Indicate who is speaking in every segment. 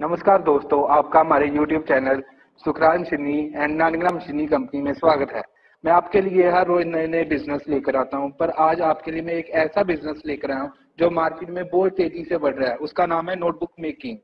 Speaker 1: नमस्कार दोस्तों, आपका हमारे YouTube चैनल सुखराम मशीनी एंड नानगला मशीनी कंपनी में स्वागत है। मैं आपके लिए हर रोज नए नए बिज़नेस लेकर आता हूँ, पर आज आपके लिए मैं एक ऐसा बिज़नेस लेकर आया हूँ जो मार्केट में बहुत तेज़ी से बढ़ रहा है। उसका नाम है नोटबुक मेकिंग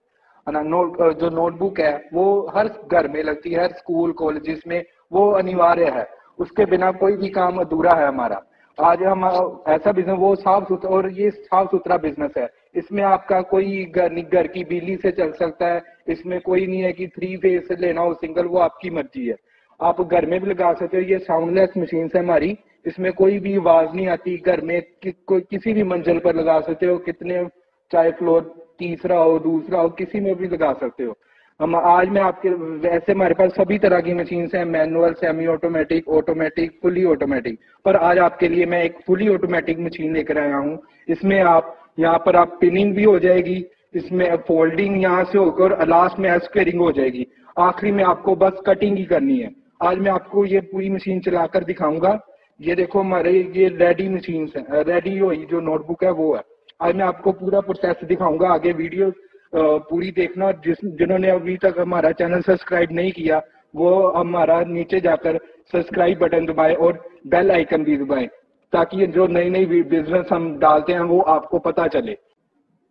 Speaker 1: नोट जो नोटबुक है, वो हर घर में लगती है, हर स्कूल कॉलेजेस में वो अनिवार्य है। उसके बिना कोई भी काम अधूरा है हमारा। आज हम ऐसा बिज़नेस वो साफ़ सुथरा और ये साफ़ सुथरा बिज़नेस है। इसमें आपका कोई घर घर की बिजली से चल सकता है। इसमें कोई नहीं है कि थ्री फ़ेज़ लेना हो सिंगल वो आपकी मर्ज़ी है। आप घर में भी लगा सकते हो ये साउंडलेस मशीन है हमारी। इसमें कोई भी आवाज़ नहीं आती घर में कि, कोई किसी भी मंजिल पर लगा सकते हो कितने चाहे फ्लोर तीसरा हो दूसरा हो किसी में भी लगा सकते हो। हम आज मैं आपके वैसे हमारे पास सभी तरह की मशीन है manual semi automatic automatic fully automatic पर आज आपके लिए मैं एक फुली ऑटोमेटिक मशीन लेकर आया हूँ। इसमें आप यहाँ पर आप पिनिंग भी हो जाएगी, इसमें फोल्डिंग यहाँ से होकर लास्ट में स्क्वेरिंग हो जाएगी। आखिरी में आपको बस कटिंग ही करनी है। आज मैं आपको ये पूरी मशीन चलाकर दिखाऊँगा। ये देखो हमारे ये रेडी मशीन है रेडी हुई जो नोटबुक है, वो है। आज मैं आपको पूरा प्रोसेस दिखाऊँगा, आगे वीडियो पूरी देखना। जिस, जिन्होंने अभी तक हमारा चैनल सब्सक्राइब नहीं किया, वो हमारा नीचे जाकर सब्सक्राइब बटन दबाए और बेल आइकन भी दबाए। ताकि जो नई नई बिज़नेस हम डालते हैं, वो आपको पता चले।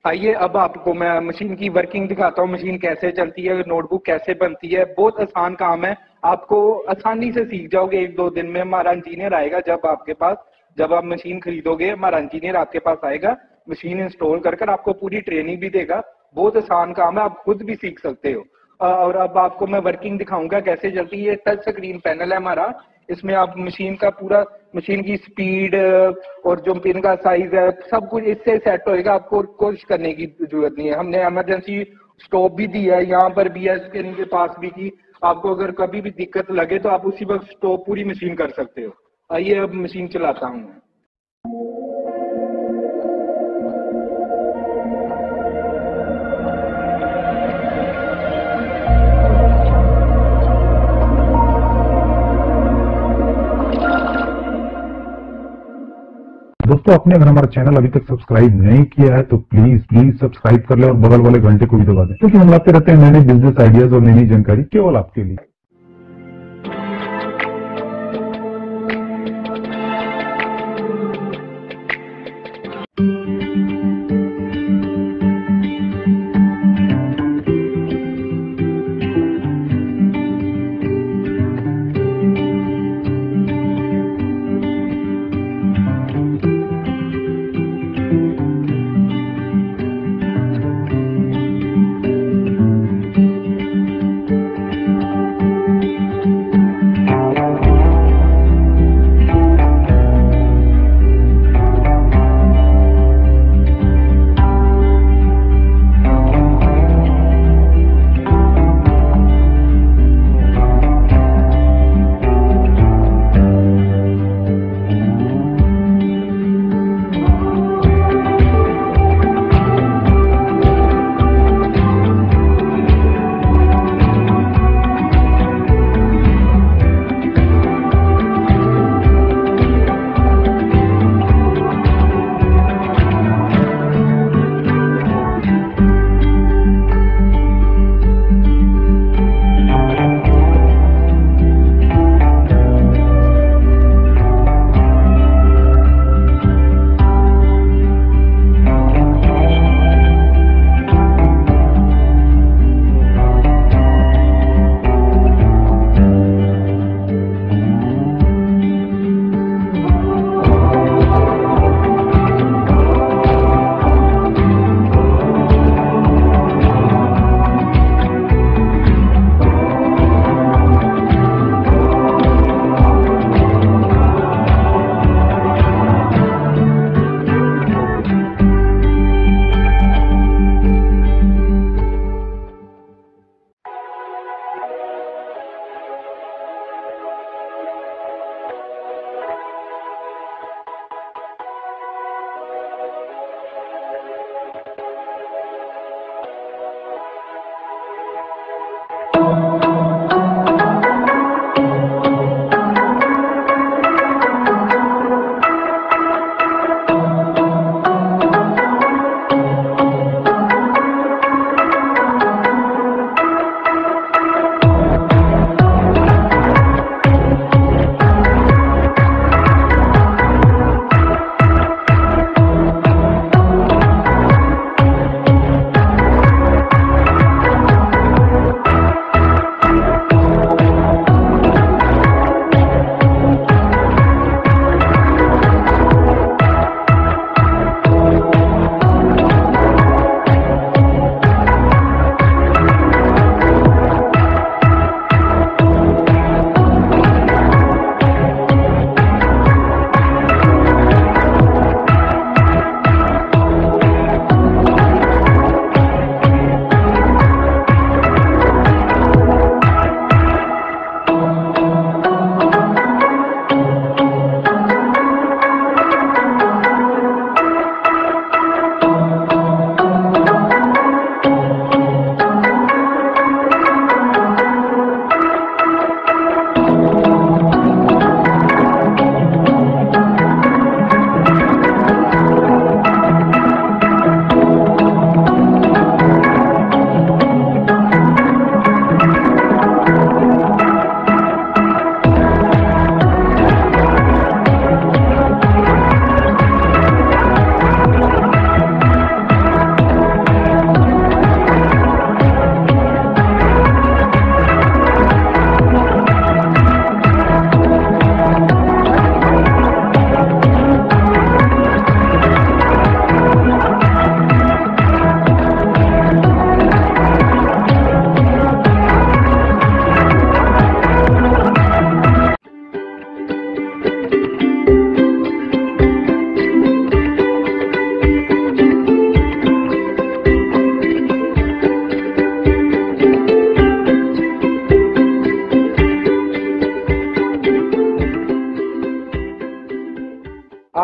Speaker 1: आइए, अब आपको मैं मशीन की वर्किंग दिखाता हूँ। मशीन कैसे चलती है नोटबुक कैसे बनती है। बहुत आसान काम है। आपको आसानी से सीख जाओगे। एक दो दिन में हमारा इंजीनियर आएगा जब आपके पास, जब आप मशीन खरीदोगे, हमारा इंजीनियर आपके पास आएगा। मशीन इंस्टॉल कर कर आपको पूरी ट्रेनिंग भी देगा। बहुत आसान काम है। आप खुद भी सीख सकते हो। और अब आपको मैं वर्किंग दिखाऊँगा कैसे चलती है। टच स्क्रीन पैनल है हमारा। इसमें आप मशीन का पूरा मशीन की स्पीड और जो पिन का साइज़ है, सब कुछ इससे सेट होएगा, आपको कोशिश करने की ज़रूरत नहीं है। हमने एमरजेंसी स्टॉप भी दी है, यहाँ पर बी एस के पास भी की। आपको अगर कभी भी दिक्कत लगे तो आप उसी वक्त स्टॉप पूरी मशीन कर सकते हो। आइए, अब मशीन चलाता हूँ।
Speaker 2: दोस्तों आपने अगर हमारा चैनल अभी तक सब्सक्राइब नहीं किया है तो प्लीज़ प्लीज़ सब्सक्राइब कर ले और बगल वाले घंटे को भी दबा दें। क्योंकि हम लाते रहते हैं नए नए बिज़नेस आइडियाज़ और नई नई जानकारी केवल आपके लिए।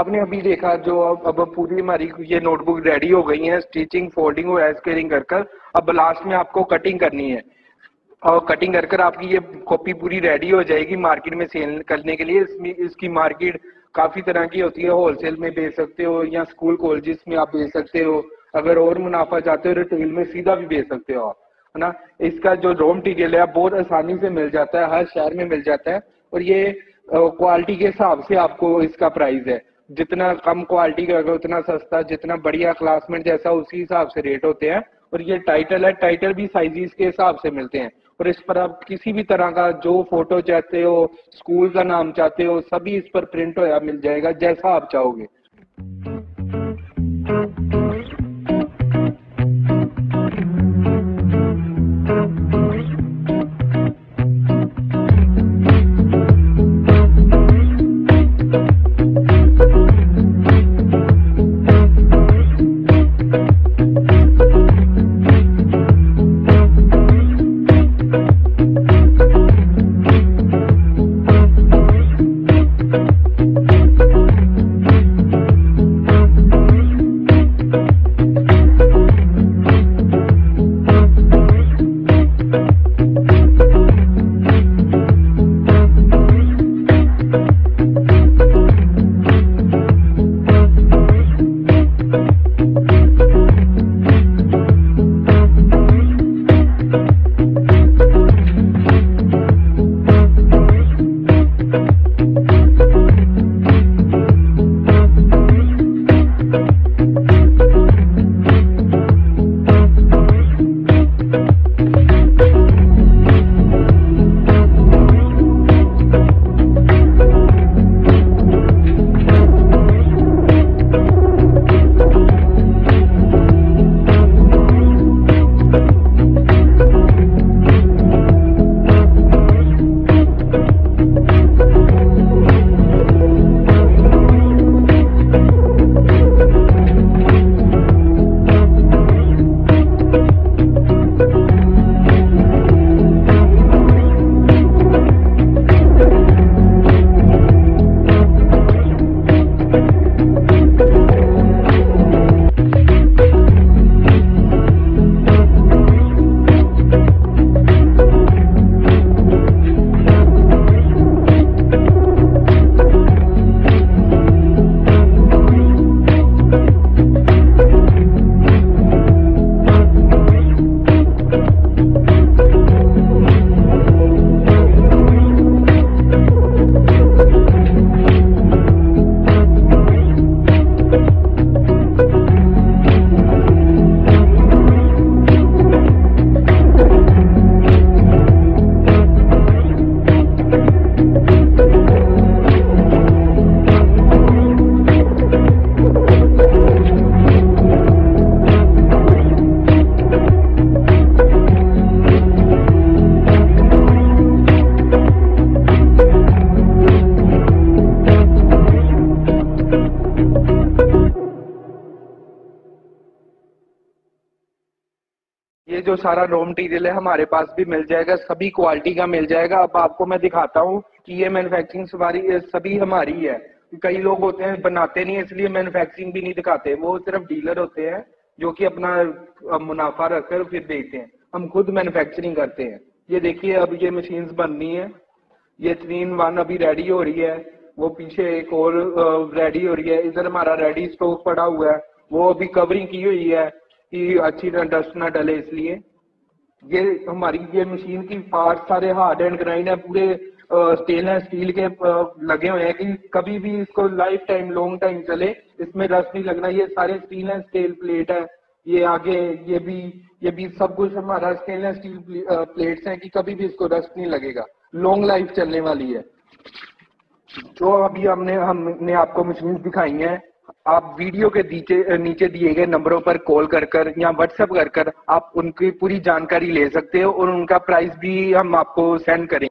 Speaker 1: आपने अभी देखा जो अब अब पूरी हमारी ये नोटबुक रेडी हो गई है स्टिचिंग फोल्डिंग और एस्केरिंग कर कर, अब लास्ट में आपको कटिंग करनी है। और कटिंग कर कर आपकी ये कॉपी पूरी रेडी हो जाएगी मार्केट में सेल करने के लिए। इसमें इसकी मार्केट काफ़ी तरह की होती है। होलसेल में बेच सकते हो या स्कूल कॉलेजेस में आप बेच सकते हो। अगर और मुनाफा चाहते हो रिटेल में सीधा भी बेच सकते हो आप, है ना? इसका जो रॉ मटीरियल है बहुत आसानी से मिल जाता है। हर शहर में मिल जाता है। और ये क्वालिटी के हिसाब से आपको इसका प्राइस है। जितना कम क्वालिटी का होगा उतना सस्ता, जितना बढ़िया क्लासमेट जैसा उसी हिसाब से रेट होते हैं। और ये टाइटल है टाइटल भी साइजेस के हिसाब से मिलते हैं। और इस पर आप किसी भी तरह का जो फ़ोटो चाहते हो स्कूल का नाम चाहते हो, सभी इस पर प्रिंट होया मिल जाएगा, जैसा आप चाहोगे। जो सारा रॉ मटेरियल है हमारे पास भी मिल जाएगा, सभी क्वालिटी का मिल जाएगा। अब आपको मैं दिखाता हूँ कि ये मैन्युफैक्चरिंग सवारी सभी हमारी है। कई लोग होते हैं, बनाते नहीं, इसलिए मैन्युफैक्चरिंग भी नहीं दिखाते। वो सिर्फ़ डीलर होते हैं, जो कि अपना मुनाफा रखकर फिर बेचते हैं। हम खुद मैन्युफैक्चरिंग करते हैं। ये देखिए, अब ये मशीन बननी है। ये तीन वन अभी रेडी हो रही है। वो पीछे एक और रेडी हो रही है। इधर हमारा रेडी स्टॉक पड़ा हुआ है। वो अभी कवरिंग की हुई है। कि अच्छी डस्ट ना डले, इसलिए। ये हमारी, ये मशीन की पार्ट सारे हार्ड एंड ग्राइंड है, पूरे स्टेनलेस स्टील के लगे हुए हैं कि कभी भी इसको लाइफ टाइम लॉन्ग टाइम चले, इसमें रस नहीं लगना। ये सारे स्टेनलेस स्टील प्लेट है। ये आगे, ये भी ये भी सब कुछ हमारा स्टेनलेस स्टील प्लेट्स हैं कि कभी भी इसको रस्ट नहीं लगेगा। लॉन्ग लाइफ चलने वाली है। जो अभी हमने हमने आपको मशीन दिखाई है आप वीडियो के नीचे नीचे दिए गए नंबरों पर कॉल कर कर या व्हाट्सएप कर कर आप उनकी पूरी जानकारी ले सकते हो और उनका प्राइस भी हम आपको सेंड करें।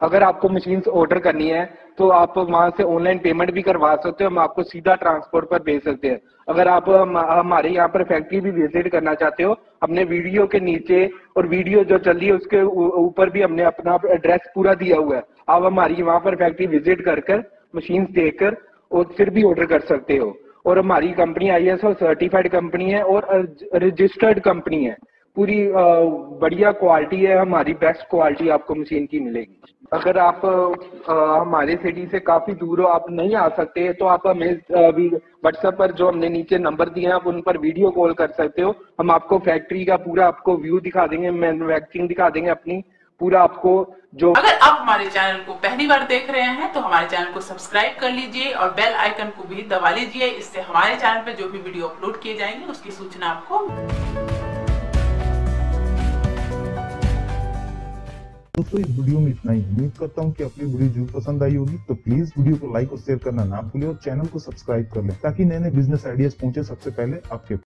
Speaker 1: अगर आपको मशीन ऑर्डर करनी है तो आप वहाँ से ऑनलाइन पेमेंट भी करवा सकते हो, हम आपको सीधा ट्रांसपोर्ट पर भेज सकते हैं। अगर आप हमारे यहाँ पर फैक्ट्री भी विज़िट करना चाहते हो अपने वीडियो के नीचे और वीडियो जो चल रही है उसके ऊपर भी हमने अपना एड्रेस पूरा दिया हुआ है। आप हमारी वहाँ पर फैक्ट्री विज़िट कर कर मशीन देख कर और फिर भी ऑर्डर कर सकते हो। और हमारी company I S certified company है और रजिस्टर्ड कंपनी है। पूरी बढ़िया क्वालिटी है, हमारी बेस्ट क्वालिटी आपको मशीन की मिलेगी। अगर आप हमारे सिटी से काफ़ी दूर हो, आप नहीं आ सकते तो आप हमें अभी व्हाट्सएप पर जो हमने नीचे नंबर दिए हैं, आप उन पर वीडियो कॉल कर सकते हो। हम आपको फैक्ट्री का पूरा आपको व्यू दिखा देंगे मैन्युफैक्चरिंग दिखा देंगे अपनी। पूरा आपको जो
Speaker 3: अगर आप हमारे चैनल को पहली बार देख रहे हैं तो हमारे चैनल को सब्सक्राइब कर लीजिए और बेल आइकन को भी दबा लीजिए। इससे हमारे चैनल पे जो भी वीडियो अपलोड किए जाएँगे उसकी सूचना आपको
Speaker 2: दोस्तों इस वीडियो में इतना ही। उम्मीद करता हूँ कि अपनी वीडियो ज़रूर पसंद आई होगी। तो प्लीज़ वीडियो को लाइक और शेयर करना ना भूलें और चैनल को सब्सक्राइब कर लें ताकि नए नए बिज़नेस आइडियाज़ पहुँचे सबसे पहले आपके